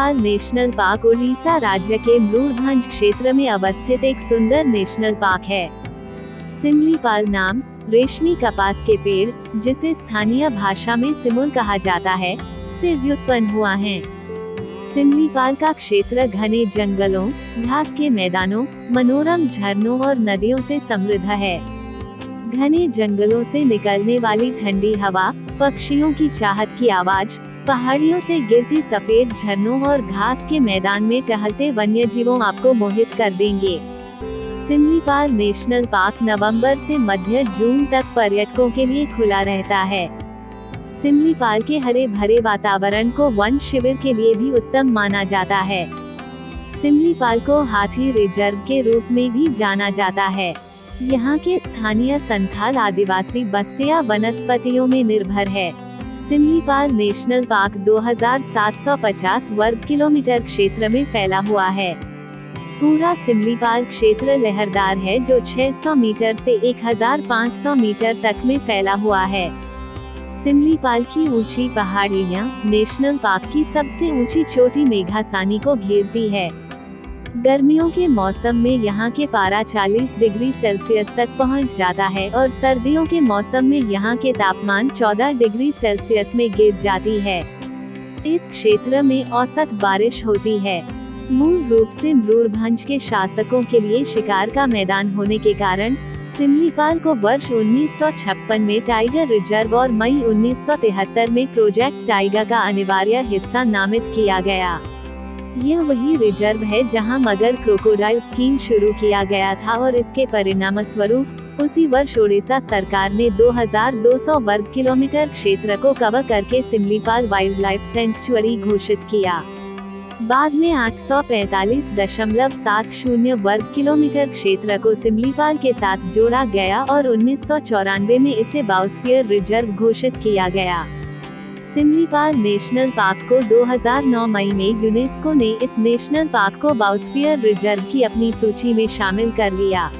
Similipal national park Orissa राज्य के मयूरभंज क्षेत्र में अवस्थित एक सुंदर नेशनल पार्क है। सिमलीपाल नाम, रेशमी कपास के पेड़, जिसे स्थानीय भाषा में सिमुल कहा जाता है, से व्युत्पन्न हुआ है। सिमलीपाल का क्षेत्र घने जंगलों, घास के मैदानों, मनोरम झरनों और नदियों से समृद्ध है। घने जंगलों से निकलने वाली ठंडी हवा, पक्षियों की चाहत की आवाज़ पहाड़ियों से गिरती सफ़ेद झरनों और घास के मैदान में टहलते वन्य जीवों आपको मोहित कर देंगे। सिमलीपाल नेशनल पार्क नवंबर से मध्य जून तक पर्यटकों के लिए खुला रहता है। सिमलीपाल के हरे भरे वातावरण को वन शिविर के लिए भी उत्तम माना जाता है। सिमलीपाल को हाथी रिज़र्व के रूप में भी जाना जाता है। यहाँ के स्थानीय संथाल आदिवासी बस्तियाँ वनस्पतियों में निर्भर है। सिमलीपाल नेशनल पार्क 2750 वर्ग किलोमीटर क्षेत्र में फैला हुआ है। पूरा सिमलीपाल क्षेत्र लहरदार है जो 600 मीटर से 1500 मीटर तक में फैला हुआ है। सिमलीपाल की ऊँची पहाड़ियाँ नेशनल पार्क की सबसे ऊँची चोटी मेघासानी को घेरती है। गर्मियों के मौसम में यहाँ के पारा 40 डिग्री सेल्सियस तक पहुँच जाता है और सर्दियों के मौसम में यहाँ के तापमान 14 डिग्री सेल्सियस में गिर जाती है। इस क्षेत्र में औसत बारिश होती है। मूल रूप से मरूरभंज के शासकों के लिए शिकार का मैदान होने के कारण, सिमलीपाल को वर्ष 1956 में टाइगर रिज़र्व और मई 1973 में प्रोजेक्ट टाइगर का अनिवार्य हिस्सा नामित किया गया। यह वही रिज़र्व है जहाँ मगर क्रोकोडाइल स्कीम शुरू किया गया था और इसके परिणाम स्वरूप उसी वर्ष ओडिशा सरकार ने 2200 वर्ग किलोमीटर क्षेत्र को कवर करके सिमलीपाल वाइल्ड लाइफ सेंचुरी घोषित किया। बाद में आठ सौ पैतालीस दशमलव सात शून्य वर्ग किलोमीटर क्षेत्र को सिमलीपाल के साथ जोड़ा गया और उन्नीस सौ चौरानवे में इसे बाउस्फियर रिज़र्व घोषित किया गया। सिमलीपाल नेशनल पार्क को 2009 मई में यूनेस्को ने इस नेशनल पार्क को बाउस्फियर रिज़र्व की अपनी सूची में शामिल कर लिया।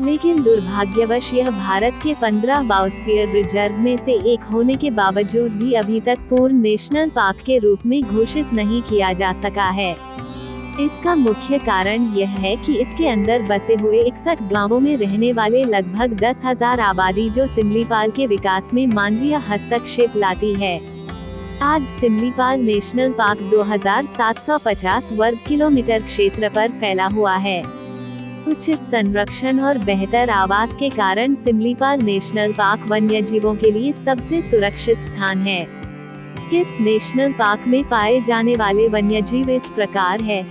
लेकिन दुर्भाग्यवश यह भारत के 15 बाउस्फियर रिज़र्व में से एक होने के बावजूद भी अभी तक पूर्ण नेशनल पार्क के रूप में घोषित नहीं किया जा सका है। इसका मुख्य कारण यह है कि इसके अंदर बसे हुए इकसठ गाँवों में रहने वाले लगभग दस हज़ार आबादी जो सिमलीपाल के विकास में मानवीय हस्तक्षेप लाती है। आज सिमलीपाल नेशनल पार्क 2750 वर्ग किलोमीटर क्षेत्र पर फैला हुआ है। उचित संरक्षण और बेहतर आवास के कारण सिमलीपाल नेशनल पार्क वन्य जीवों के लिए सबसे सुरक्षित स्थान है। इस नेशनल पार्क में पाए जाने वाले वन्य जीव इस प्रकार है।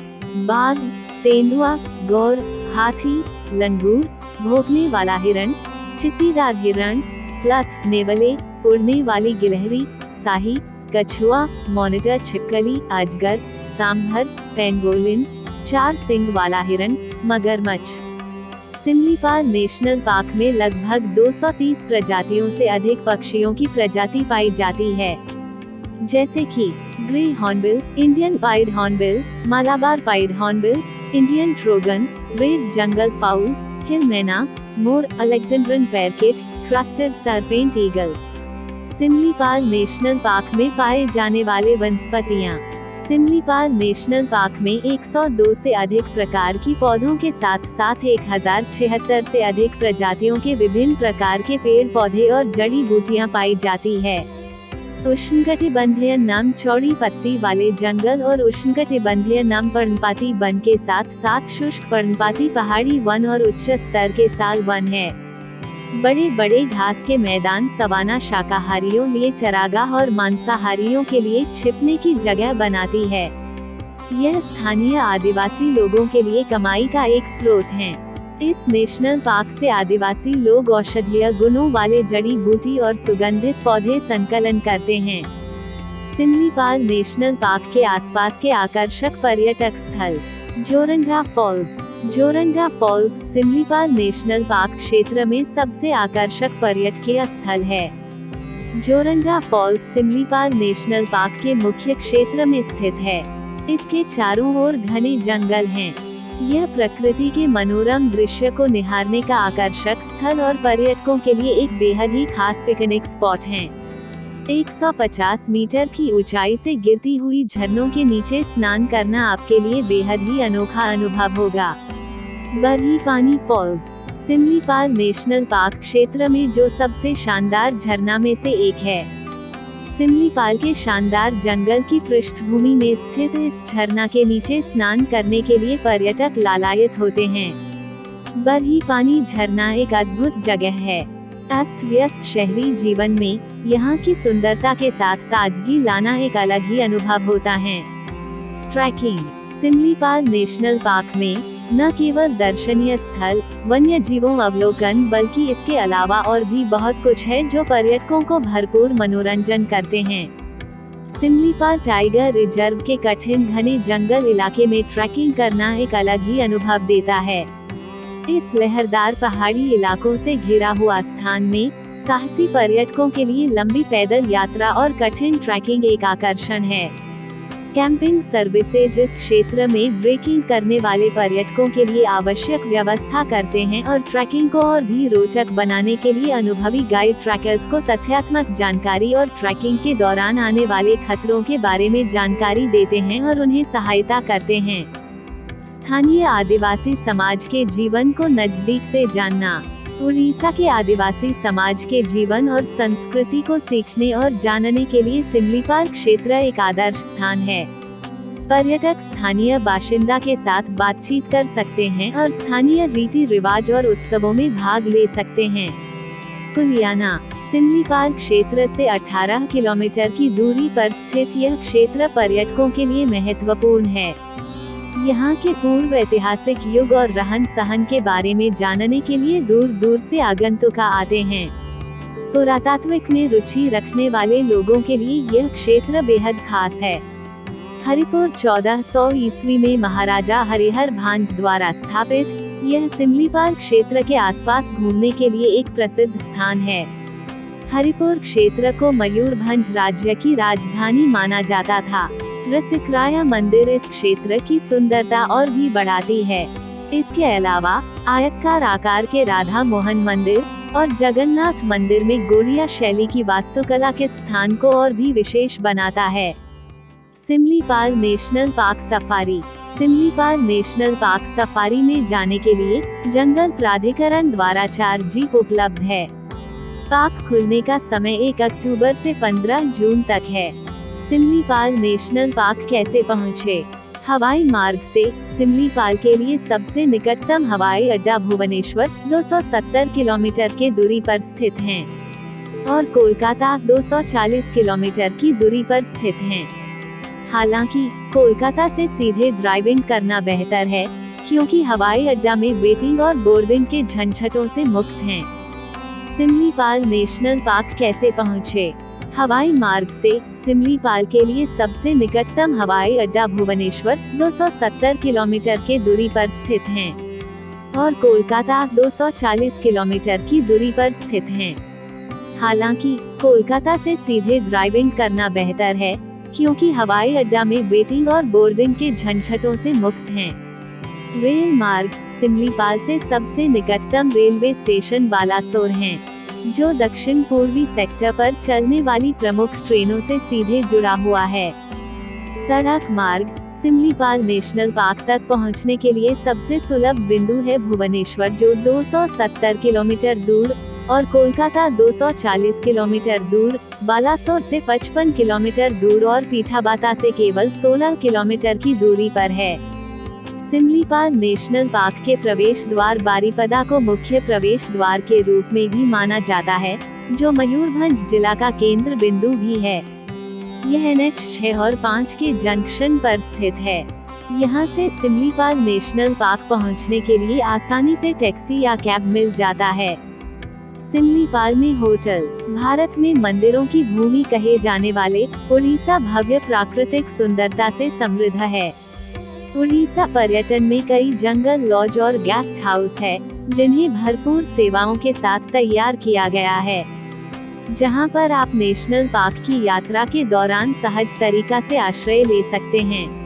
बाघ, तेंदुआ, गौर, हाथी, लंगूर भोगने वाला हिरण, चित्तीदार हिरण, स्लथ, नेवले, उड़ने वाली गिलहरी, साही कछुआ, मॉनिटर, छिपकली अजगर सांभर, पेंगोलिन, चार सिंग वाला हिरन मगरमच्छ। सिमलीपाल नेशनल पार्क में लगभग 230 प्रजातियों से अधिक पक्षियों की प्रजाति पाई जाती है। जैसे कि grey hornbill, Indian pied hornbill, Malabar pied hornbill, Indian trogon red jungle fowl, hill myna, मोर Alexandrine parakeet, crested serpent eagle. Simlipal national park में पाए जाने वाले वनस्पतियाँ। सिमलीपाल नेशनल पार्क में 102 से अधिक प्रकार की पौधों के साथ साथ एक हज़ार छिहत्तर से अधिक प्रजातियों के विभिन्न प्रकार के पेड़ पौधे और जड़ी बूटियाँ पाई जाती है। उष्णकटिबंधीय नम चौड़ी पत्ती वाले जंगल और उष्णकटिबंधीय नम पर्णपाती वन के साथ साथ शुष्क पर्णपाती पहाड़ी वन और उच्च स्तर के साल वन है। बड़े बड़े घास के मैदान सवाना शाकाहारियों लिए चरागाह और मांसाहारियों के लिए छिपने की जगह बनाती है। यह स्थानीय आदिवासी लोगों के लिए कमाई का एक स्रोत है। इस नेशनल पार्क से आदिवासी लोग औषधीय गुणों वाले जड़ी बूटी और सुगंधित पौधे संकलन करते हैं। सिमलीपाल नेशनल पार्क के आसपास के आकर्षक पर्यटक स्थल। Joranda falls. Joranda falls Simlipal national park क्षेत्र में सबसे आकर्षक पर्यटकीय स्थल है। Joranda falls Simlipal national park के मुख्य क्षेत्र में स्थित है। इसके चारों ओर घने जंगल हैं। यह प्रकृति के मनोरम दृश्य को निहारने का आकर्षक स्थल और पर्यटकों के लिए एक बेहद ही खास पिकनिक स्पॉट है। 150 मीटर की ऊंचाई से गिरती हुई झरनों के नीचे स्नान करना आपके लिए बेहद ही अनोखा अनुभव होगा। बरही पानी फॉल्स सिमलीपाल नेशनल पार्क क्षेत्र में जो सबसे शानदार झरना में से एक है। सिमलीपाल के शानदार जंगल की पृष्ठभूमि में स्थित इस झरना के नीचे स्नान करने के लिए पर्यटक लालायित होते हैं। बरही पानी झरना एक अद्भुत जगह है। अस्त व्यस्त शहरी जीवन में, यहाँ की सुंदरता के साथ ताजगी लाना एक अलग ही अनुभव होता है। ट्रैकिंग सिमलीपाल नेशनल पार्क में, न केवल दर्शनीय स्थल वन्य जीवों अवलोकन, बल्कि इसके अलावा और भी बहुत कुछ है जो पर्यटकों को भरपूर मनोरंजन करते हैं। सिमलीपाल टाइगर रिज़र्व के कठिन घने जंगल इलाके में ट्रैकिंग करना एक अलग ही अनुभव देता है। इस लहरदार पहाड़ी इलाकों से घिरा हुआ स्थान में, साहसी पर्यटकों के लिए लंबी पैदल यात्रा और कठिन ट्रैकिंग एक आकर्षण है। कैंपिंग सर्विसेज़ इस क्षेत्र में ब्रेकिंग करने वाले पर्यटकों के लिए आवश्यक व्यवस्था करते हैं और ट्रैकिंग को और भी रोचक बनाने के लिए अनुभवी गाइड ट्रैकर्स को तथ्यात्मक जानकारी और ट्रैकिंग के दौरान आने वाले खतरों के बारे में जानकारी देते हैं और उन्हें सहायता करते हैं। स्थानीय आदिवासी समाज के जीवन को नज़दीक से जानना। उड़ीसा के आदिवासी समाज के जीवन और संस्कृति को सीखने और जानने के लिए सिमलीपाल क्षेत्र एक आदर्श स्थान है। पर्यटक स्थानीय बाशिंदा के साथ बातचीत कर सकते हैं और स्थानीय रीति रिवाज और उत्सवों में भाग ले सकते हैं। कुलियाना सिमलीपाल क्षेत्र से 18 किलोमीटर की दूरी पर स्थित यह क्षेत्र पर्यटकों के लिए महत्वपूर्ण है। यहाँ के पूर्व ऐतिहासिक युग और रहन सहन के बारे में जानने के लिए दूर दूर से आगंतुक आते हैं। पुरातात्विक में रुचि रखने वाले लोगों के लिए यह क्षेत्र बेहद खास है। हरिपुर 1400 ईस्वी में महाराजा हरिहर भांज द्वारा स्थापित यह सिमलीपाल क्षेत्र के आसपास घूमने के लिए एक प्रसिद्ध स्थान है। हरिपुर क्षेत्र को मयूरभंज राज्य की राजधानी माना जाता था। रसिकराया मंदिर इस क्षेत्र की सुंदरता और भी बढ़ाती है। इसके अलावा, आयतकार आकार के राधा मोहन मंदिर और जगन्नाथ मंदिर में गोलिया शैली की वास्तुकला के स्थान को और भी विशेष बनाता है। Simlipal national park safari. Simlipal national park safari में जाने के लिए जंगल प्राधिकरण द्वारा चार जीप उपलब्ध है। पार्क खुलने का समय 1 अक्टूबर से 15 जून तक है। सिमलीपाल नेशनल पार्क कैसे पहुँचे? हवाई मार्ग से सिमलीपाल के लिए सबसे निकटतम हवाई अड्डा भुवनेश्वर 270 किलोमीटर के दूरी पर स्थित है। और कोलकाता 240 किलोमीटर की दूरी पर स्थित है। हालाँकि, कोलकाता से सीधे ड्राइविंग करना बेहतर है, क्योंकि हवाई अड्डा में वेटिंग और बोर्डिंग के झंझटों से मुक्त हैं। सिमलीपाल नेशनल पार्क कैसे पहुँचे? हवाई मार्ग से सिमलीपाल के लिए सबसे निकटतम हवाई अड्डा भुवनेश्वर 270 किलोमीटर के दूरी पर स्थित है और कोलकाता 240 किलोमीटर की दूरी पर स्थित है हालाँकि, कोलकाता से सीधे ड्राइविंग करना बेहतर है, क्योंकि हवाई अड्डा में वेटिंग और बोर्डिंग के झंझटों से मुक्त हैं। रेल मार्ग, सिमलीपाल से सबसे निकटतम रेलवे स्टेशन बालासोर हैं। जो दक्षिण पूर्वी सेक्टर पर चलने वाली प्रमुख ट्रेनों से सीधे जुड़ा हुआ है। सड़क मार्ग, सिमलीपाल नेशनल पार्क तक पहुँचने के लिए सबसे सुलभ बिंदु है भुवनेश्वर, जो 270 किलोमीटर दूर और कोलकाता 240 किलोमीटर दूर, बालासोर से 55 किलोमीटर दूर और पीठाबाता से केवल 16 किलोमीटर की दूरी पर है। सिमलीपाल नेशनल पार्क के प्रवेश द्वार बारीपदा को मुख्य प्रवेश द्वार के रूप में भी माना जाता है, जो मयूरभंज जिला का केंद्र बिंदु भी है। यह एन एच छह और पाँच के जंक्शन पर स्थित है। यहाँ से सिमलीपाल नेशनल पार्क पहुँचने के लिए आसानी से टैक्सी या कैब मिल जाता है। सिमलीपाल में होटल, भारत में मंदिरों की भूमि कहे जाने वाले, उड़ीसा भव्य प्राकृतिक सुंदरता से समृद्ध है। उड़ीसा पर्यटन में कई जंगल, लॉज और गेस्ट हाउस है, जिन्हें भरपूर सेवाओं के साथ तैयार किया गया है। जहाँ पर आप नेशनल पार्क की यात्रा के दौरान सहज तरीका से आश्रय ले सकते हैं।